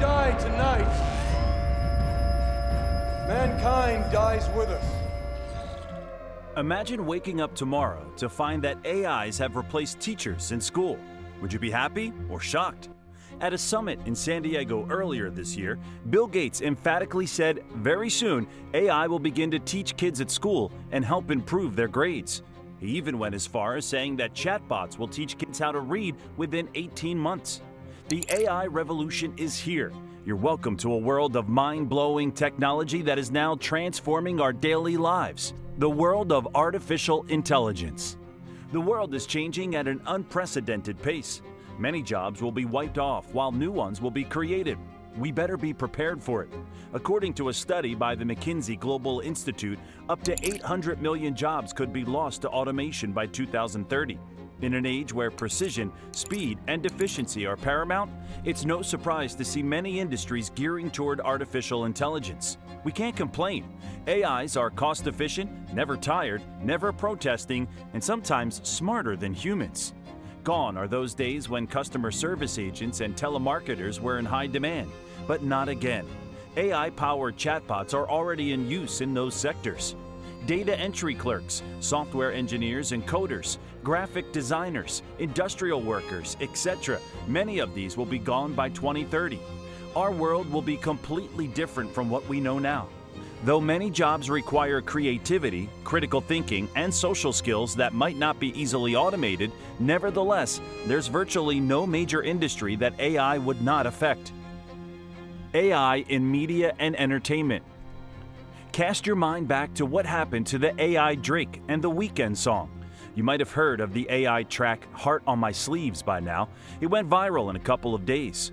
die tonight, mankind dies with us. Imagine waking up tomorrow to find that AIs have replaced teachers in school. Would you be happy or shocked? At a summit in San Diego earlier this year, Bill Gates emphatically said very soon AI will begin to teach kids at school and help improve their grades. He even went as far as saying that chatbots will teach kids how to read within 18 months. The AI revolution is here. You're welcome to a world of mind blowing technology that is now transforming our daily lives the world of artificial intelligence. The world is changing at an unprecedented pace. Many jobs will be wiped off while new ones will be created. We better be prepared for it. According to a study by the McKinsey Global Institute, up to 800 million jobs could be lost to automation by 2030. In an age where precision, speed, and efficiency are paramount, it's no surprise to see many industries gearing toward artificial intelligence. We can't complain. AIs are cost efficient, never tired, never protesting, and sometimes smarter than humans. Gone are those days when customer service agents and telemarketers were in high demand, but not again. AI powered chatbots are already in use in those sectors data entry clerks, software engineers and coders, graphic designers, industrial workers, etc. Many of these will be gone by 2030. Our world will be completely different from what we know now. Though many jobs require creativity, critical thinking, and social skills that might not be easily automated, nevertheless, there's virtually no major industry that AI would not affect. AI in media and entertainment. Cast your mind back to what happened to the AI Drake and the Weeknd song. You might have heard of the AI track Heart on My Sleeves by now. It went viral in a couple of days.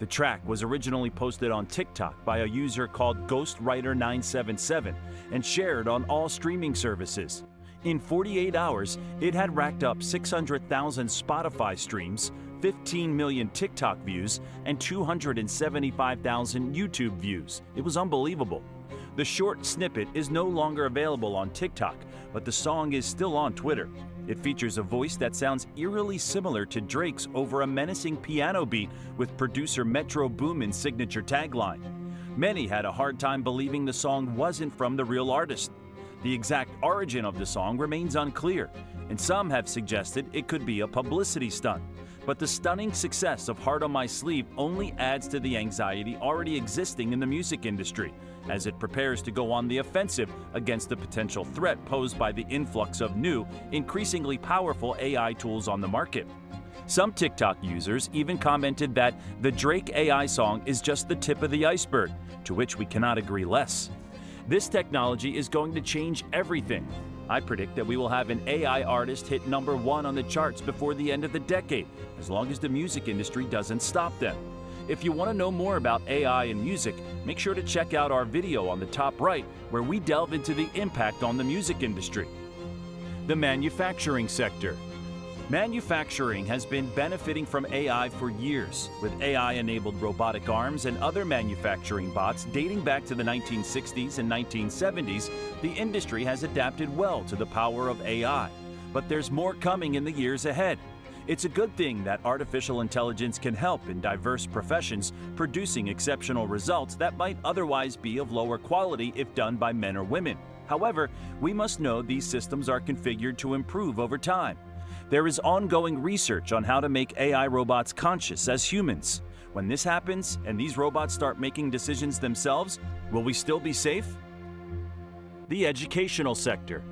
The track was originally posted on TikTok by a user called Ghostwriter977 and shared on all streaming services. In 48 hours, it had racked up 600,000 Spotify streams, 15 million TikTok views, and 275,000 YouTube views. It was unbelievable. The short snippet is no longer available on TikTok, but the song is still on Twitter. It features a voice that sounds eerily similar to Drake's over a menacing piano beat with producer Metro Boomin's signature tagline. Many had a hard time believing the song wasn't from the real artist. The exact origin of the song remains unclear, and some have suggested it could be a publicity stunt. But the stunning success of Heart on My Sleeve only adds to the anxiety already existing in the music industry as it prepares to go on the offensive against the potential threat posed by the influx of new, increasingly powerful AI tools on the market. Some TikTok users even commented that the Drake AI song is just the tip of the iceberg, to which we cannot agree less. This technology is going to change everything. I predict that we will have an AI artist hit number one on the charts before the end of the decade, as long as the music industry doesn't stop them. If you want to know more about AI and music, make sure to check out our video on the top right where we delve into the impact on the music industry. The manufacturing sector. Manufacturing has been benefiting from AI for years, with AI-enabled robotic arms and other manufacturing bots dating back to the 1960s and 1970s, the industry has adapted well to the power of AI. But there's more coming in the years ahead. It's a good thing that artificial intelligence can help in diverse professions, producing exceptional results that might otherwise be of lower quality if done by men or women. However, we must know these systems are configured to improve over time. There is ongoing research on how to make AI robots conscious as humans. When this happens and these robots start making decisions themselves, will we still be safe? The educational sector.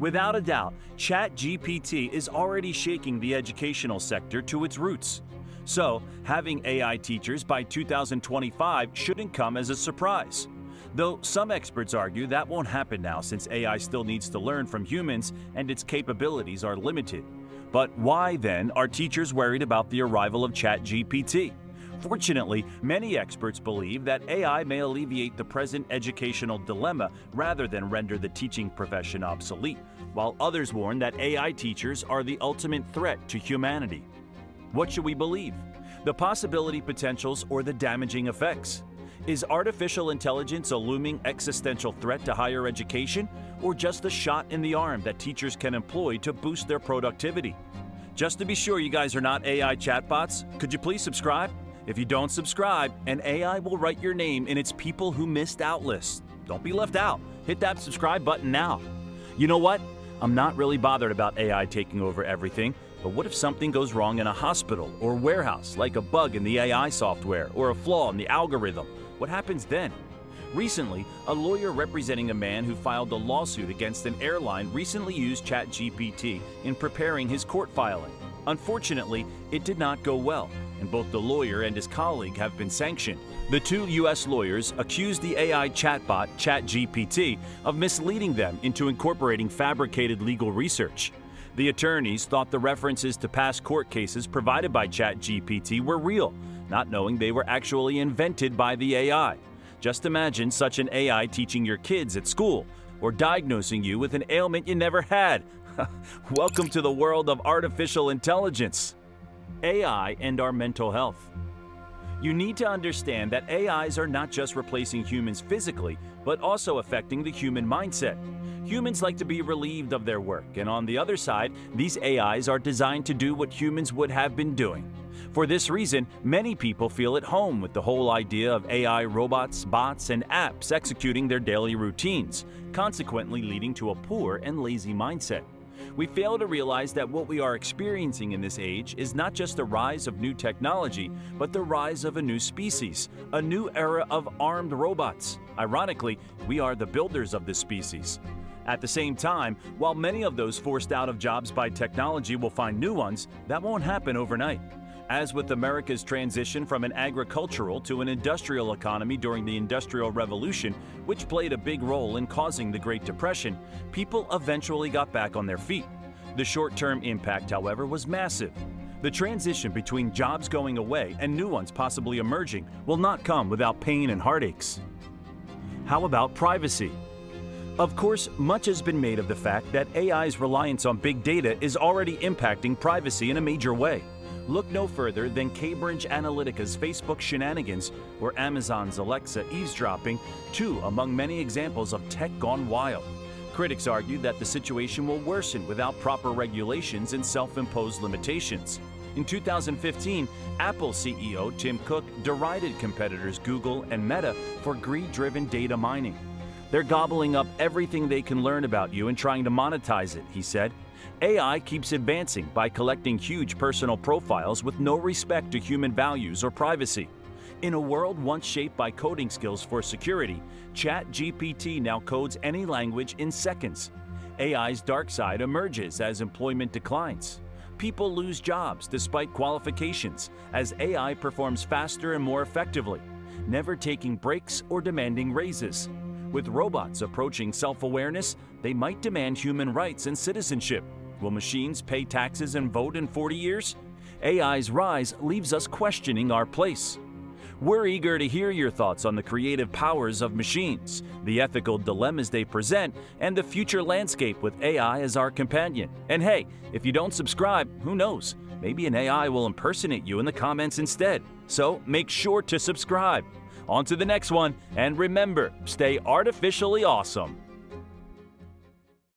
Without a doubt, ChatGPT is already shaking the educational sector to its roots. So, having AI teachers by 2025 shouldn't come as a surprise. Though some experts argue that won't happen now since AI still needs to learn from humans and its capabilities are limited. But why then are teachers worried about the arrival of ChatGPT? Fortunately, many experts believe that AI may alleviate the present educational dilemma rather than render the teaching profession obsolete, while others warn that AI teachers are the ultimate threat to humanity. What should we believe? The possibility potentials or the damaging effects? Is artificial intelligence a looming existential threat to higher education, or just a shot in the arm that teachers can employ to boost their productivity? Just to be sure you guys are not AI chatbots, could you please subscribe? If you don't subscribe, an AI will write your name in its people who missed out list. Don't be left out. Hit that subscribe button now. You know what? I'm not really bothered about AI taking over everything, but what if something goes wrong in a hospital or warehouse, like a bug in the AI software or a flaw in the algorithm? What happens then? Recently, a lawyer representing a man who filed a lawsuit against an airline recently used ChatGPT in preparing his court filing. Unfortunately, it did not go well, and both the lawyer and his colleague have been sanctioned. The two U.S. lawyers accused the AI chatbot ChatGPT of misleading them into incorporating fabricated legal research. The attorneys thought the references to past court cases provided by ChatGPT were real, not knowing they were actually invented by the AI. Just imagine such an AI teaching your kids at school or diagnosing you with an ailment you never had. Welcome to the world of artificial intelligence. AI and our mental health. You need to understand that AIs are not just replacing humans physically, but also affecting the human mindset. Humans like to be relieved of their work, and on the other side, these AIs are designed to do what humans would have been doing. For this reason, many people feel at home with the whole idea of AI robots, bots, and apps executing their daily routines, consequently leading to a poor and lazy mindset. We fail to realize that what we are experiencing in this age is not just the rise of new technology, but the rise of a new species, a new era of armed robots. Ironically, we are the builders of this species. At the same time, while many of those forced out of jobs by technology will find new ones, that won't happen overnight. As with America's transition from an agricultural to an industrial economy during the Industrial Revolution, which played a big role in causing the Great Depression, people eventually got back on their feet. The short term impact, however, was massive. The transition between jobs going away and new ones possibly emerging will not come without pain and heartaches. How about privacy? Of course, much has been made of the fact that AI's reliance on big data is already impacting privacy in a major way. Look no further than Cambridge Analytica's Facebook shenanigans or Amazon's Alexa eavesdropping, two among many examples of tech gone wild. Critics argue that the situation will worsen without proper regulations and self imposed limitations. In 2015, Apple CEO Tim Cook derided competitors Google and Meta for greed driven data mining. They're gobbling up everything they can learn about you and trying to monetize it, he said. AI keeps advancing by collecting huge personal profiles with no respect to human values or privacy. In a world once shaped by coding skills for security, ChatGPT now codes any language in seconds. AI's dark side emerges as employment declines. People lose jobs despite qualifications as AI performs faster and more effectively, never taking breaks or demanding raises. With robots approaching self awareness, they might demand human rights and citizenship. Will machines pay taxes and vote in 40 years? AI's rise leaves us questioning our place. We're eager to hear your thoughts on the creative powers of machines, the ethical dilemmas they present, and the future landscape with AI as our companion. And hey, if you don't subscribe, who knows? Maybe an AI will impersonate you in the comments instead. So make sure to subscribe. On to the next one, and remember, stay artificially awesome.